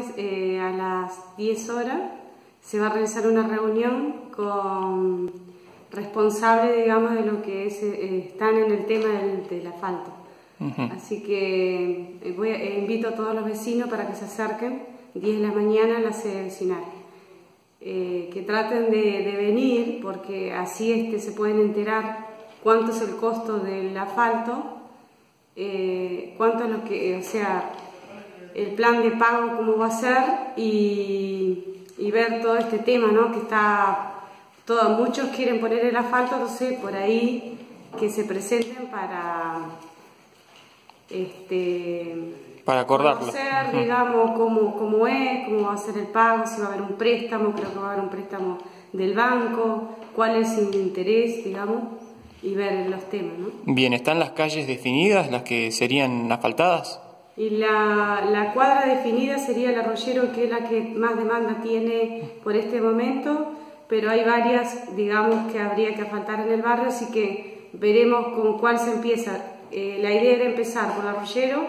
jueves eh, a las 10 horas se va a realizar una reunión con responsables, digamos, de lo que es, eh, están en el tema del, asfalto. Así que eh, invito a todos los vecinos para que se acerquen 10 de la mañana a la sede vecinal. que traten de, venir porque así este, se pueden enterar cuánto es el costo del asfalto, cuánto es lo que, o sea, el plan de pago cómo va a ser y, ver todo este tema, ¿no? Que está, todo, muchos quieren poner el asfalto, entonces por ahí que se presenten para, este, para acordarlo. Conocer, digamos, cómo, cómo es, cómo va a ser el pago, si va a haber un préstamo, creo que va a haber un préstamo del banco, cuál es el interés, digamos, y ver los temas, ¿no? Bien, ¿están las calles definidas, las que serían asfaltadas? Y la, cuadra definida sería el arroyero, que es la que más demanda tiene por este momento, pero hay varias, digamos, que habría que asfaltar en el barrio, así que veremos con cuál se empieza. Eh, la idea era empezar por el arroyero,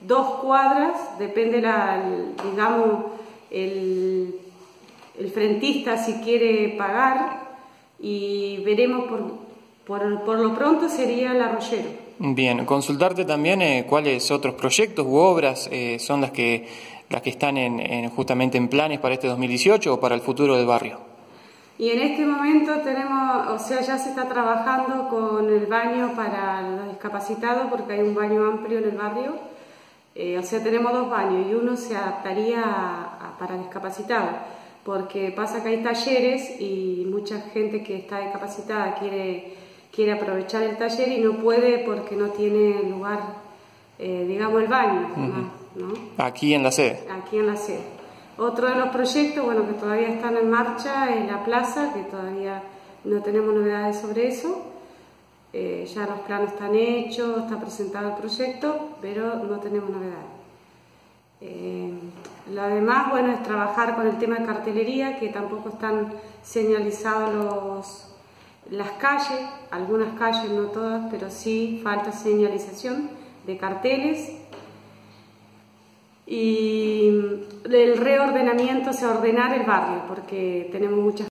dos cuadras, depende, la, digamos, el, el frentista si quiere pagar, y veremos por, por, por lo pronto sería el arroyero. Bien, consultarte también eh, cuáles otros proyectos u obras eh, son las que, las que están en, justamente en planes para este 2018 o para el futuro del barrio. Y en este momento tenemos, o sea, ya se está trabajando con el baño para los discapacitados porque hay un baño amplio en el barrio. Eh, o sea, tenemos dos baños y uno se adaptaría para discapacitados porque pasa que hay talleres y mucha gente que está discapacitada quiere quiere aprovechar el taller y no puede porque no tiene lugar, eh, digamos, el baño. ¿no? Aquí en la sede. Aquí en la sede. Otro de los proyectos, bueno, que todavía están en marcha es la plaza, que todavía no tenemos novedades sobre eso. Eh, ya los planos están hechos, está presentado el proyecto, pero no tenemos novedades. Eh, lo demás, bueno, es trabajar con el tema de cartelería, que tampoco están señalizados los, las calles, algunas calles, no todas, pero sí falta señalización de carteles. Y el reordenamiento, o sea, ordenar el barrio, porque tenemos muchas